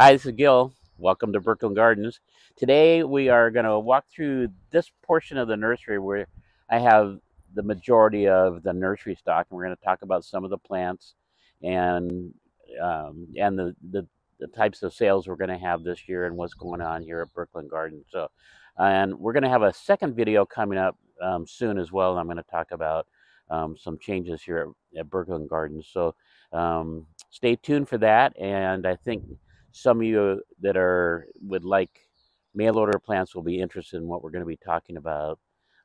Hi, this is Gil. Welcome to Burkland Gardens. Today we are going to walk through this portion of the nursery where I have the majority of the nursery stock, and we're going to talk about some of the plants and um, and the, the the types of sales we're going to have this year and what's going on here at Burkland Gardens. So, and we're going to have a second video coming up um, soon as well. And I'm going to talk about um, some changes here at, at Burkland Gardens. So, um, stay tuned for that. And I think some of you that are would like mail order plants will be interested in what we're going to be talking about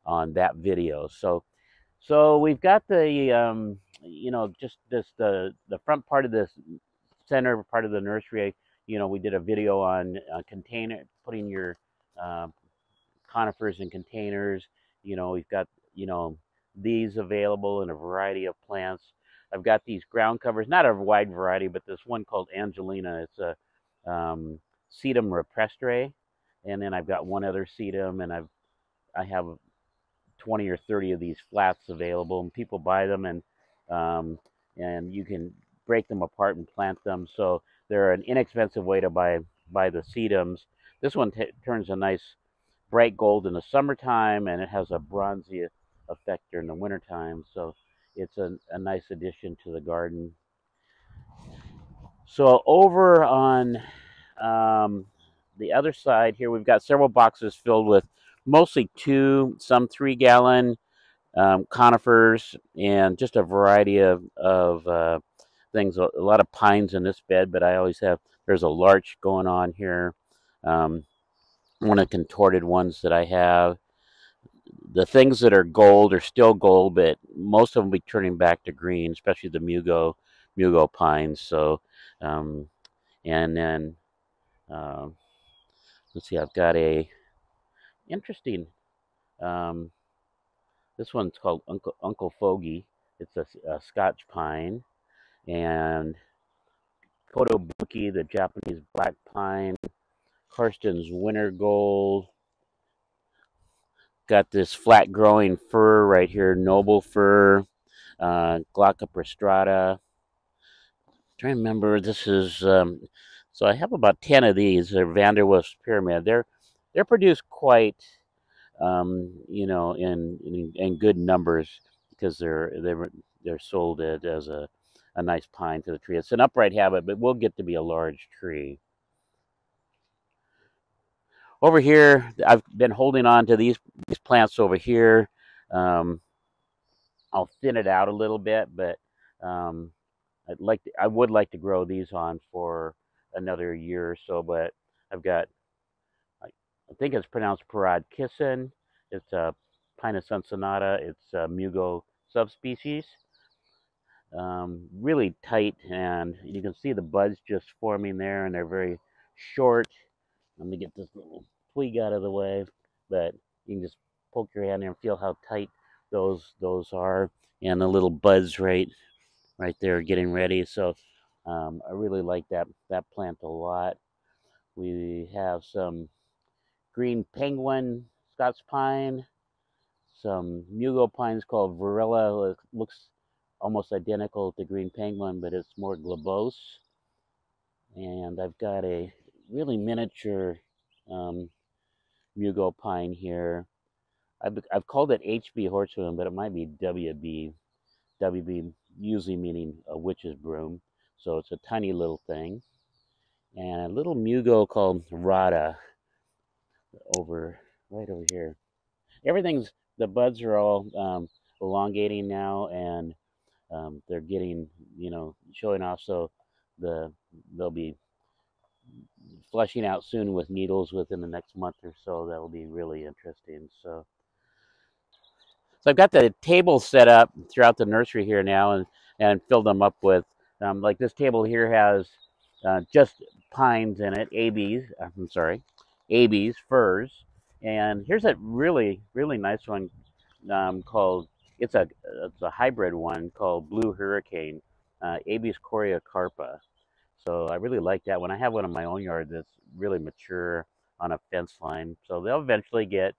on that video. So, so we've got the um, you know just this the the front part of this center part of the nursery. You know, we did a video on uh, container putting your uh, conifers in containers. You know, we've got you know these available in a variety of plants. I've got these ground covers, not a wide variety, but this one called Angelina. It's a um, sedum rupestre, and then I've got one other sedum, and I've I have 20 or 30 of these flats available, and people buy them, and um, and you can break them apart and plant them. So they're an inexpensive way to buy buy the sedums. This one turns a nice bright gold in the summertime, and it has a bronzy effect during the wintertime. So it's a, a nice addition to the garden. So over on um, the other side here, we've got several boxes filled with mostly two, some three gallon um, conifers, and just a variety of, of uh, things. A, lot of pines in this bed, but I always have, there's a larch going on here. Um, one of the contorted ones that I have. The things that are gold are still gold, but most of them will be turning back to green, especially the Mugo, Mugo pines. So um, and then, uh, let's see, I've got a interesting, um, this one's called Uncle, Uncle Fogey. It's a, a Scotch pine. And Kotobuki, the Japanese black pine. Karsten's winter gold. Got this flat growing fir right here, noble fir. Uh, Glauca to remember. This is um, so I have about ten of these. They're Vanderwolf's pyramid. They're they're produced quite, um, you know, in, in, in good numbers because they're they're they're sold as a a nice pine to the tree. It's an upright habit, but will get to be a large tree. Over here, I've been holding on to these these plants over here. Um, I'll thin it out a little bit, but um, I'd like to, I would like to grow these on for another year or so, but I've got I, think it's pronounced Parad Kissen. It's a Pinus uncinata. It's a Mugo subspecies. Um, really tight, and you can see the buds just forming there, and they're very short. Let me get this little twig out of the way, but you can just poke your hand in and feel how tight those those are, and the little buds right right there getting ready. So um, I really like that, that plant a lot. We have some green penguin Scots pine, some mugo pines called Varella. It looks almost identical to green penguin, but it's more globose. And I've got a really miniature um, mugo pine here. I've, I've called it HB horsewood, but it might be WB. WB usually meaning a witch's broom. So it's a tiny little thing. And a little mugo called Rada over right over here. Everything's the buds are all um, elongating now and um, they're getting you know showing off so the they'll be flushing out soon with needles within the next month or so that'll be really interesting so so I've got the table set up throughout the nursery here now and, and filled them up with, um, like this table here has uh, just pines in it, Abies, uh, I'm sorry, Abies, firs. And here's a really, really nice one um, called, it's a, it's a hybrid one called Blue Hurricane, uh, carpa. So I really like that one. I have one in my own yard that's really mature on a fence line. So they'll eventually get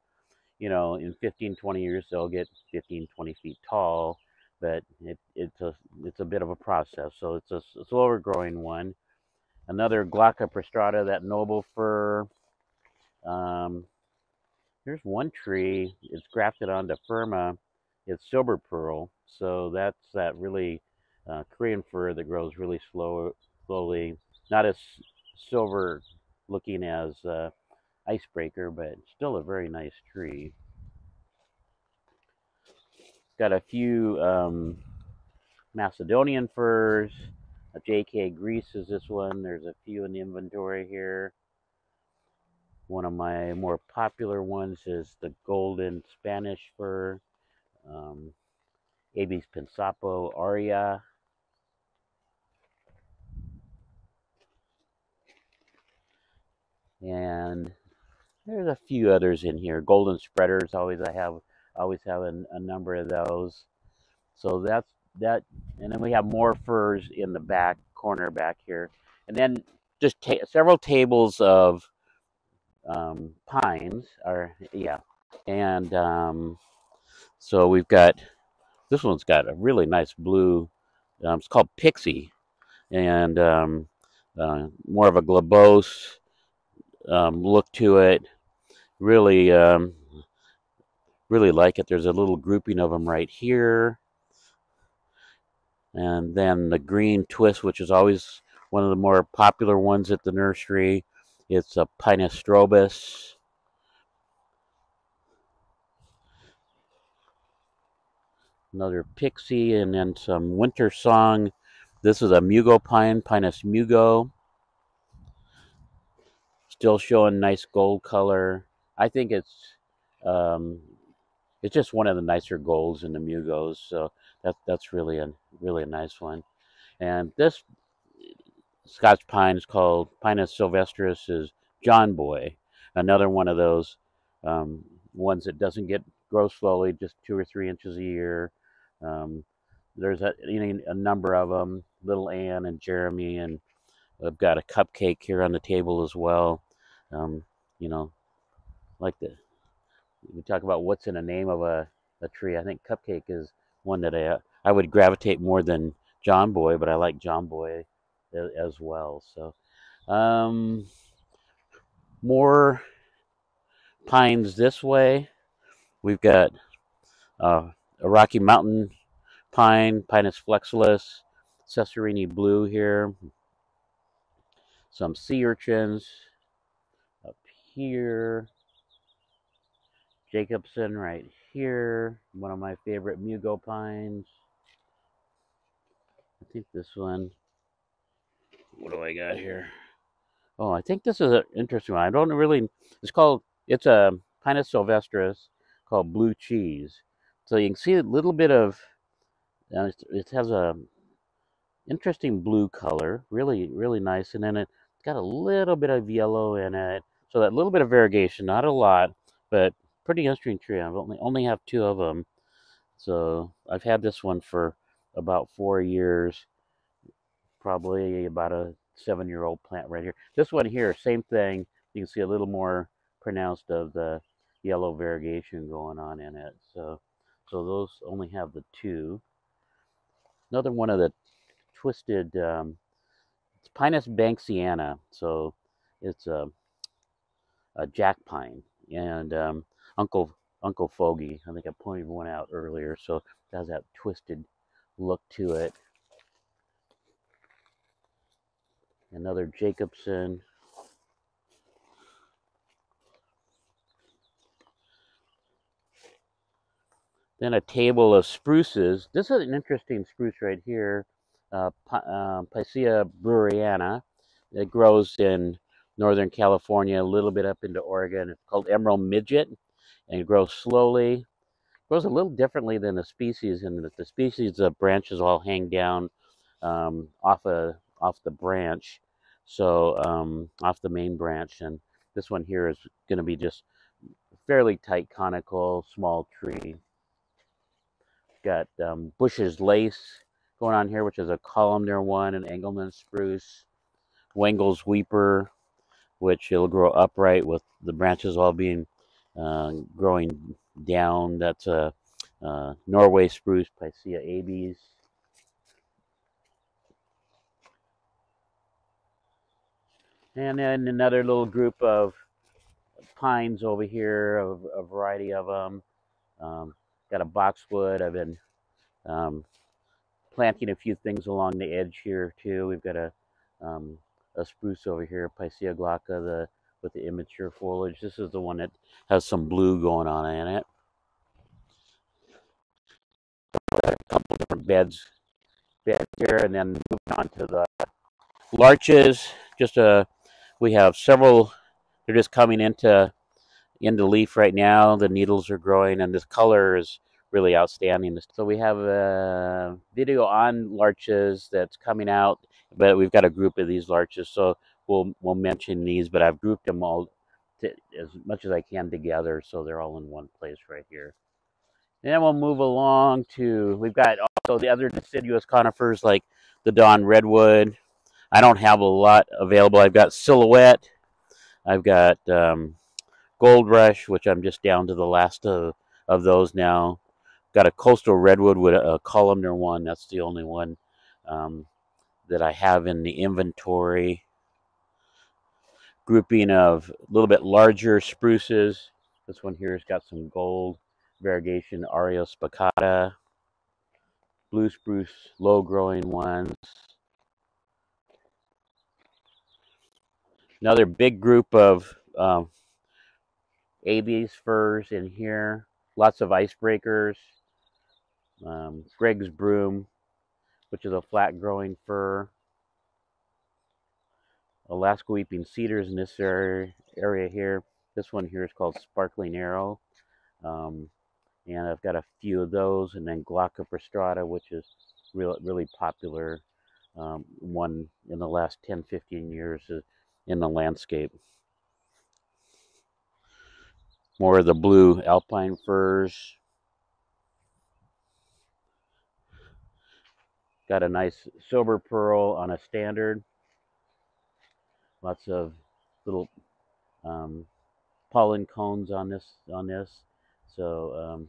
you know, in 15, 20 years, they'll get 15, 20 feet tall, but it, it's a it's a bit of a process. So it's a, slower growing one. another Glauca prostrata, that noble fir. Um, here's one tree. It's grafted onto Firma. It's silver pearl. So that's that really uh, Korean fir that grows really slow, slowly. Not as silver looking as uh, icebreaker, but still a very nice tree. Got a few um, Macedonian firs. A JK Greece is this one. There's a few in the inventory here. One of my more popular ones is the golden Spanish fir, um, Abies Pinsapo Aria. And there's a few others in here. Golden spreaders, always I have always have a, a number of those. So that's that, and then we have more firs in the back corner back here, and then just ta- several tables of um, pines, are yeah, and um, so we've got this one's got a really nice blue. Um, it's called Pixie, and um, uh, more of a globose um, look to it. Really, um, really like it. There's a little grouping of them right here. And then the green twist, which is always one of the more popular ones at the nursery. It's a Pinus strobus. Another pixie, and then some winter song. This is a Mugo pine, Pinus mugo. Still showing nice gold color. I think it's um, it's just one of the nicer golds in the Mugos. So that that's really a really a nice one. And this Scotch pine is called Pinus sylvestris is John Boy, another one of those um, ones that doesn't get grow slowly, just two or three inches a year. Um, there's a, a number of them, Little Ann and Jeremy, and I've got a cupcake here on the table as well. Um, you know, like the we talk about what's in a name of a, a tree. I think cupcake is one that I I would gravitate more than John Boy, but I like John Boy as well. So, um, more pines this way. We've got uh, a Rocky Mountain pine, Pinus flexilis, Cesarini blue here. Some sea urchins up here. Jacobson right here. One of my favorite Mugo pines. I think this one. What do I got here? Oh, I think this is an interesting one. I don't really. It's called. It's a Pinus sylvestris called Blue Cheese. So you can see a little bit of. Uh, it has a interesting blue color, really, really nice, and then it's got a little bit of yellow in it. So that little bit of variegation, not a lot, but pretty interesting tree. I've only only have two of them, so I've had this one for about four years. Probably about a seven-year-old plant right here. This one here, same thing. You can see a little more pronounced of the yellow variegation going on in it. So, so those only have the two. Another one of the twisted um, it's Pinus banksiana. So it's a, a jack pine, and um, Uncle Uncle Fogey. I think I pointed one out earlier. So it has that twisted look to it. Another Jacobson. Then a table of spruces. This is an interesting spruce right here, uh, uh, Picea breweriana. It grows in Northern California, a little bit up into Oregon. It's called emerald midget and it grows slowly. It grows a little differently than the species in that the species the branches all hang down um, off a off the branch, so um, off the main branch, and this one here is going to be just fairly tight conical small tree. Got um, Bush's lace going on here, which is a columnar one, an Engelmann spruce, Wengel's weeper, which it'll grow upright with the branches all being growing down. That's a uh, Norway spruce, Picea abies. And then another little group of pines over here, a, a variety of them. Um, got a boxwood. I've been um, planting a few things along the edge here too. We've got a um, a spruce over here, Picea glauca, the with the immature foliage. This is the one that has some blue going on in it. A couple different beds, bed here, and then moving on to the larches. Just a, we have several. They're just coming into into leaf right now. The needles are growing, and this color is really outstanding. So we have a video on larches that's coming out, but we've got a group of these larches, so we'll we'll mention these. But I've grouped them all to, as much as I can together, so they're all in one place right here. And then we'll move along to we've got also the other deciduous conifers like the Dawn redwood. I don't have a lot available. I've got silhouette. I've got um, gold rush, which I'm just down to the last of, of those now. Got a coastal redwood with a, a columnar one. That's the only one um, that I have in the inventory. Grouping of a little bit larger spruces. This one here has got some gold variegation Aureus spicata. Blue spruce, low growing ones. Another big group of um, Abies firs in here. Lots of icebreakers um, Greg's broom, which is a flat growing fir. Alaska weeping cedars in this area, here. This one here is called Sparkling Arrow. Um, and I've got a few of those, and then Glauca prostrata, which is real, really popular um, one in the last 10, 15 years in the landscape. More of the blue alpine firs. Got a nice silver pearl on a standard. Lots of little um, pollen cones on this on this. So um,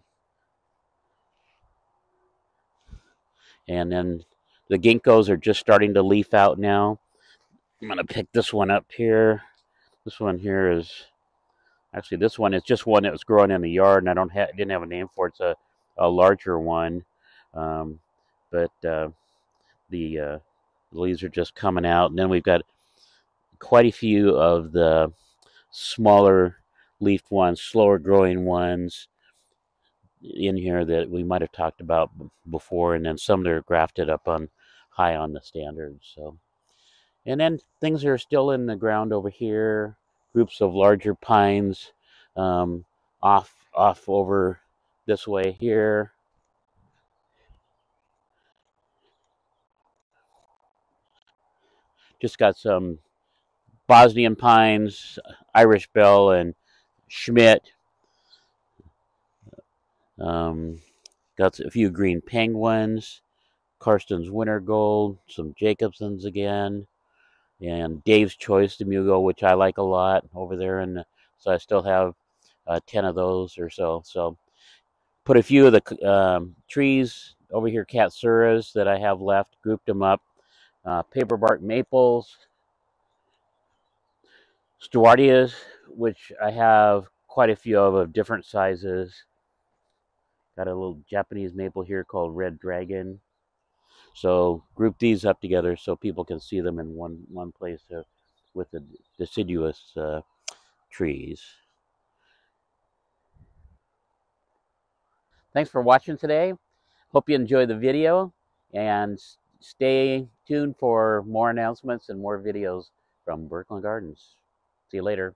and then the ginkgos are just starting to leaf out now. I'm gonna pick this one up here. This one here is actually this one is just one that was growing in the yard, and I don't have didn't have a name for it. It's a a larger one, um, but uh, the, uh, leaves are just coming out. And then we've got quite a few of the smaller leafed ones, slower growing ones in here that we might have talked about before. And then some that are grafted up on high on the standards. So, and then things are still in the ground over here. Groups of larger pines um, off off over this way here. Just got some Bosnian pines, Irish bell, and Schmidt. Um, got a few green penguins, Karsten's winter gold, some Jacobsons again, and Dave's choice Demugo, which I like a lot over there. And so I still have uh, 10 of those or so. So put a few of the um, trees over here, Katsuras, that I have left, grouped them up uh, paper bark maples, Stewartias, which I have quite a few of of different sizes. Got a little Japanese maple here called Red Dragon. So group these up together so people can see them in one, one place uh, with the deciduous uh, trees. Thanks for watching today. Hope you enjoyed the video and stay tuned for more announcements and more videos from Burkland Gardens. See you later.